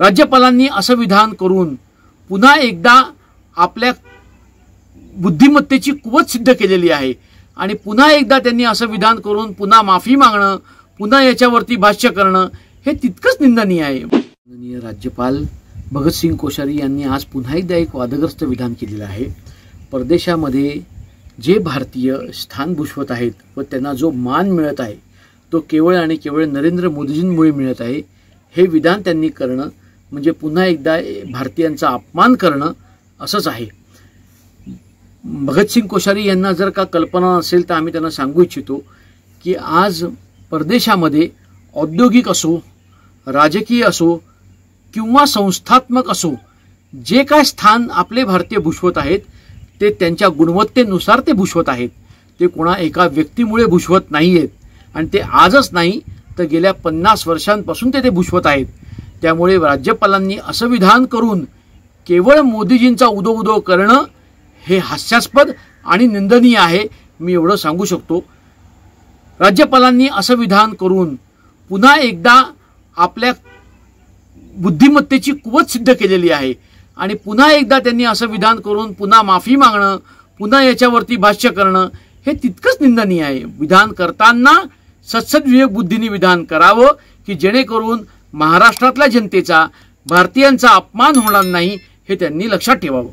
राज्यपालांनी असं विधान करून पुन्हा एकदा आपल्या बुद्धिमत्तेची कुवत सिद्ध केलेली आहे. आणि पुन्हा एकदा त्यांनी असं विधान करून पुन्हा माफी मागणं पुन्हा याच्यावरती भाष्य करणं हे तितकंच निंदनीय आहे. माननीय राज्यपाल भगतसिंग कोश्यारी यांनी आज पुन्हा एकदा एक वादग्रस्त विधान केलेलं आहे. परदेशामध्ये जे भारतीय स्थान भूषवत आहेत व त्यांना जो मान मिळत आहे तो केवळ आणि केवळ नरेंद्र मोदीजींमुळे मिळत आहे हे विधान त्यांनी करणं म्हणजे पुन्हा एकदा भारतीयांचा अपमान करणं असंच आहे. भगतसिंग कोश्यारी यांना जर का कल्पना असेल तर आम्ही त्यांना सांगू इच्छितो की आज परदेशामध्ये औद्योगिक असो राजकीय असो किंवा संस्थात्मक असो जे काय स्थान आपले भारतीय भूषवत आहेत ते त्यांच्या गुणवत्तेनुसार ते भूषवत आहेत. ते कोणा एका व्यक्तीमुळे भूषवत नाही आहेत आणि ते आजच नाही तर गेल्या पन्नास वर्षांपासून ते ते भूषवत आहेत. त्यामुळे राज्यपालांनी असं विधान करून केवळ मोदीजींचा उदो उदो करणं हे हास्यास्पद आणि निंदनीय आहे मी एवढं सांगू शकतो. राज्यपालांनी असं विधान करून पुन्हा एकदा आपल्या बुद्धिमत्तेची कुवत सिद्ध केलेली आहे आणि पुन्हा एकदा त्यांनी असं विधान करून पुन्हा माफी मागणं पुन्हा याच्यावरती भाष्य करणं हे तितकंच निंदनीय आहे. विधान करताना सत्सद विवेक बुद्धीने विधान करावं की जेणेकरून महाराष्ट्रातल्या जनतेचा भारतीयांचा अपमान होणार नाही हे त्यांनी लक्षात ठेवावं.